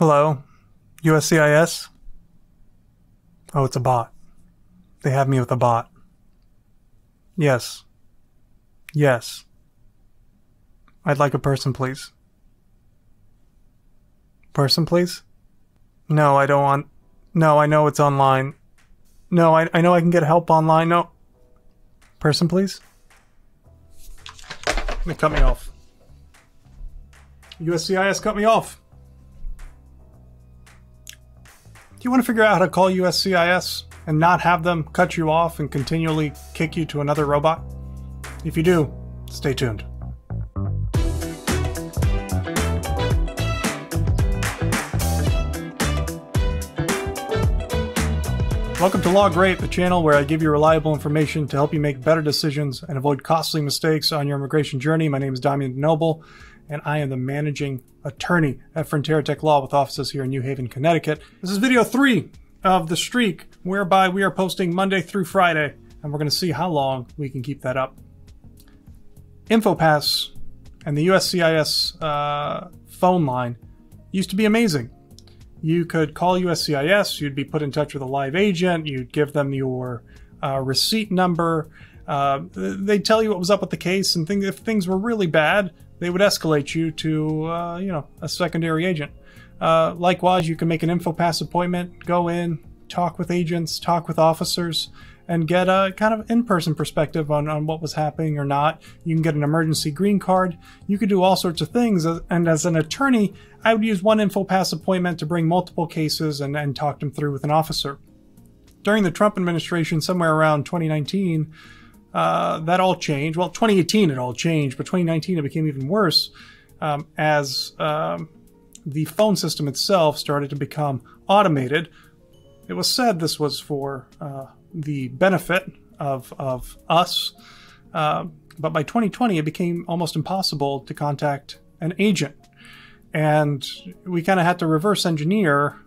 Hello? USCIS? Oh, it's a bot. They have me with a bot. Yes. Yes. I'd like a person, please. Person, please? No, I don't want. No, I know it's online. No, I, I know I can get help online. No. Person, please? They cut me off. USCIS cut me off. Do you want to figure out how to call USCIS and not have them cut you off and continually kick you to another robot? If you do, stay tuned. Welcome to Log Rate, the channel where I give you reliable information to help you make better decisions and avoid costly mistakes on your immigration journey. My name is Damjan Denoble, and I am the managing attorney at Frontera Tech Law with offices here in New Haven, Connecticut. This is video three of the streak, whereby we are posting Monday through Friday, and we're going to see how long we can keep that up. InfoPass and the USCIS uh, phone line used to be amazing you could call USCIS, you'd be put in touch with a live agent, you'd give them your uh, receipt number. Uh, they'd tell you what was up with the case, and if things were really bad, they would escalate you to, uh, you know, a secondary agent. Uh, likewise, you can make an InfoPass appointment, go in, talk with agents, talk with officers, and get a kind of in-person perspective on, on what was happening or not. You can get an emergency green card. You could do all sorts of things. And as an attorney, I would use one InfoPass appointment to bring multiple cases and, and talk them through with an officer. During the Trump administration, somewhere around 2019, uh, that all changed. Well, 2018 it all changed, but 2019 it became even worse um, as um, the phone system itself started to become automated. It was said this was for uh, the benefit of, of us. Uh, but by 2020, it became almost impossible to contact an agent. And we kind of had to reverse engineer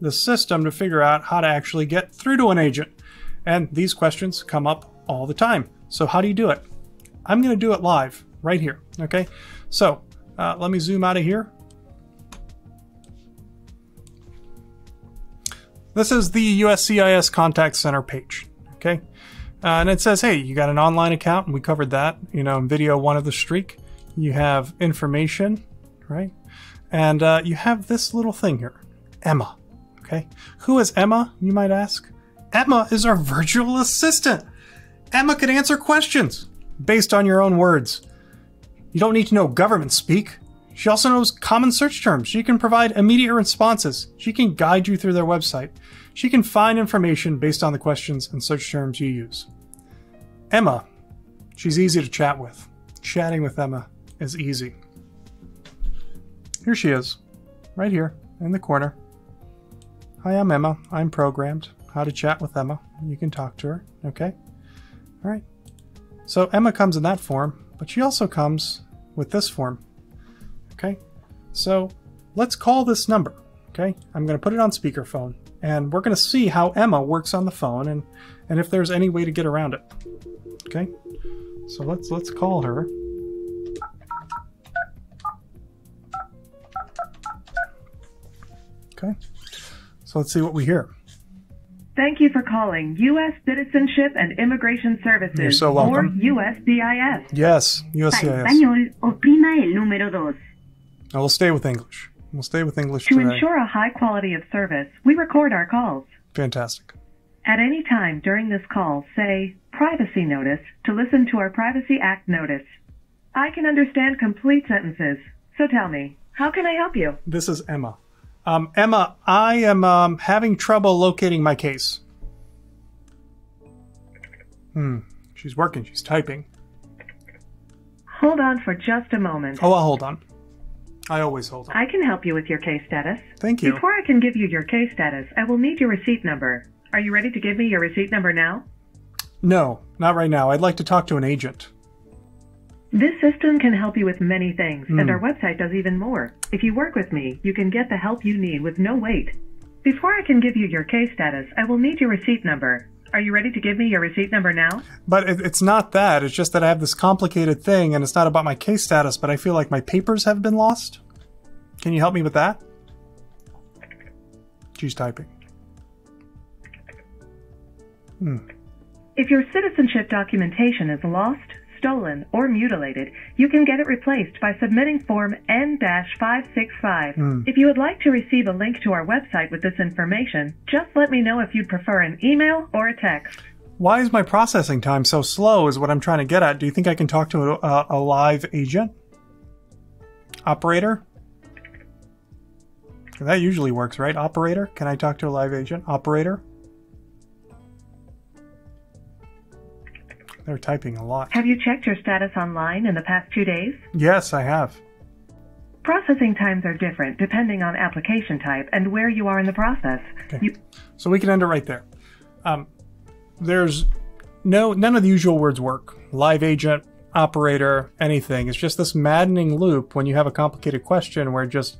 the system to figure out how to actually get through to an agent. And these questions come up all the time. So, how do you do it? I'm going to do it live right here. Okay. So, uh, let me zoom out of here This is the USCIS Contact Center page. Okay. Uh, and it says, hey, you got an online account, and we covered that, you know, in video one of the streak. You have information, right? And uh, you have this little thing here, Emma. Okay. Who is Emma, you might ask? Emma is our virtual assistant. Emma can answer questions based on your own words. You don't need to know government speak. She also knows common search terms. She can provide immediate responses. She can guide you through their website. She can find information based on the questions and search terms you use. Emma. She's easy to chat with. Chatting with Emma is easy. Here she is, right here in the corner. Hi, I'm Emma. I'm programmed. How to chat with Emma. You can talk to her, okay? All right. So Emma comes in that form, but she also comes with this form. Okay, so let's call this number. Okay, I'm going to put it on speakerphone and we're going to see how Emma works on the phone and, and if there's any way to get around it. Okay, so let's let's call her. Okay, so let's see what we hear. Thank you for calling U.S. Citizenship and Immigration Services You're so welcome. or USCIS. Yes, USCIS. español, oprima el número dos. I will stay with English. We'll stay with English To today. ensure a high quality of service, we record our calls. Fantastic. At any time during this call, say privacy notice to listen to our Privacy Act notice. I can understand complete sentences, so tell me, how can I help you? This is Emma. Um, Emma, I am um, having trouble locating my case. Hmm. She's working. She's typing. Hold on for just a moment. Oh, I'll hold on. I always hold on. I can help you with your case status. Thank you. Before I can give you your case status, I will need your receipt number. Are you ready to give me your receipt number now? No, not right now. I'd like to talk to an agent. This system can help you with many things, and Hmm. our website does even more. If you work with me, you can get the help you need with no wait. Before I can give you your case status, I will need your receipt number. Are you ready to give me your receipt number now? But it, it's not that. It's just that I have this complicated thing, and it's not about my case status, but I feel like my papers have been lost. Can you help me with that? She's typing. Hmm. If your citizenship documentation is lost, stolen, or mutilated, you can get it replaced by submitting Form N-565. Hmm. If you would like to receive a link to our website with this information, just let me know if you'd prefer an email or a text. Why is my processing time so slow? Is what I'm trying to get at. Do you think I can talk to a, a live agent? Operator? That usually works, right? Operator? Can I talk to a live agent? Operator? They're typing a lot. Have you checked your status online in the past two days? Yes, I have. Processing times are different depending on application type and where you are in the process. You, So we can end it right there. Um, there's no none of the usual words work. Live agent, operator, anything. It's just this maddening loop when you have a complicated question where it just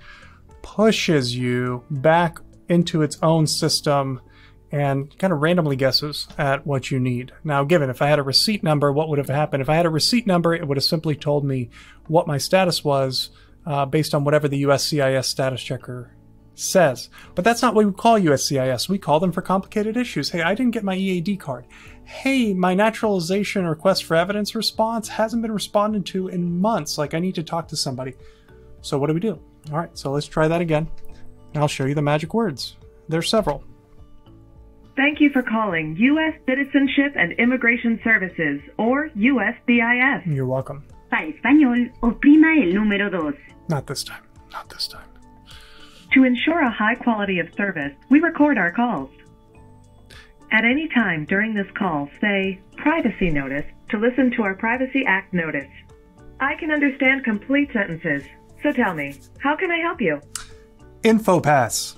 pushes you back into its own system and kind of randomly guesses at what you need. Now, given if I had a receipt number, what would have happened? If I had a receipt number, it would have simply told me what my status was uh, based on whatever the USCIS status checker says. But that's not what we call USCIS. We call them for complicated issues. Hey, I didn't get my EAD card. Hey, my naturalization request for evidence response hasn't been responded to in months. Like, I need to talk to somebody. So, what do we do? All right, so let's try that again. And I'll show you the magic words. There's several. Thank you for calling U.S. Citizenship and Immigration Services, or USCIS. You're welcome. Para español, oprima el número dos. Not this time. Not this time. To ensure a high quality of service, we record our calls. At any time during this call, say Privacy Notice to listen to our Privacy Act notice. I can understand complete sentences, so tell me, how can I help you? InfoPass.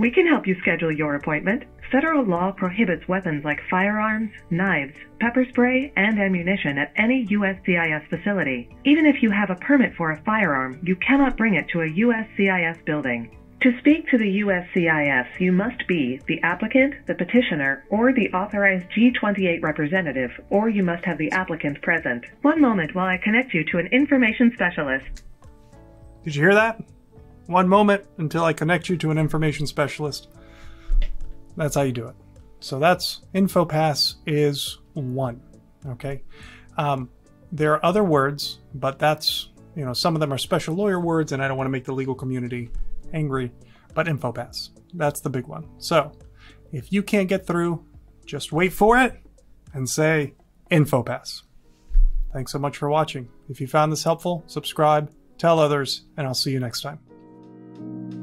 We can help you schedule your appointment. Federal law prohibits weapons like firearms, knives, pepper spray, and ammunition at any USCIS facility. Even if you have a permit for a firearm, you cannot bring it to a USCIS building. To speak to the USCIS, you must be the applicant, the petitioner, or the authorized G28 representative, or you must have the applicant present. One moment while I connect you to an information specialist. Did you hear that? One moment until I connect you to an information specialist. That's how you do it. So that's InfoPass is one. Okay. Um, there are other words, but that's, you know, some of them are special lawyer words, and I don't want to make the legal community angry. But InfoPass, that's the big one. So if you can't get through, just wait for it and say InfoPass. Thanks so much for watching. If you found this helpful, subscribe, tell others, and I'll see you next time thank you